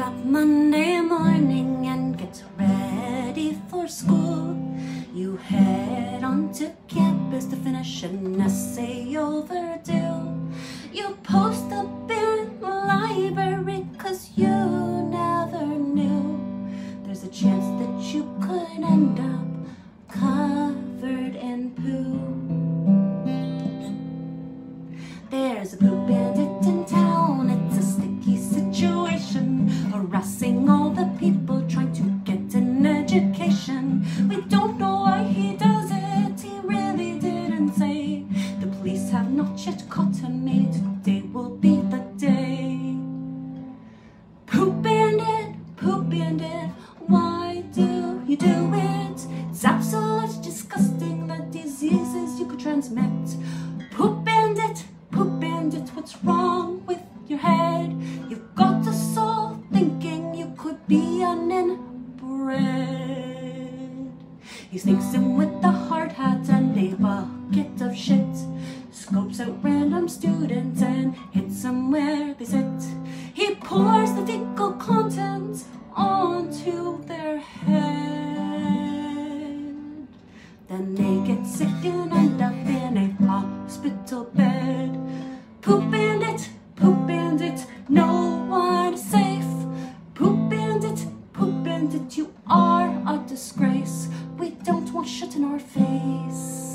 up Monday morning and get ready for school. You head on to campus to finish an essay overdue. You post up in the library cause you never knew there's a chance that you could end up covered in poo. All the people trying to get an education. We don't know why he does it, he really didn't say. The police have not yet caught him, maybe today will be the day. Poop bandit, poop bandit, why do you do it? It's absolutely disgusting the diseases you could transmit. Poop bandit, poop bandit, what's wrong with your head? Be an inbred. He sneaks in with a hard hat and a bucket of shit. Scopes out random students and hits them where they sit. He pours the fecal contents onto their head. Then they get sick and end up in a hospital bed. You are a disgrace. We don't want shit in our face.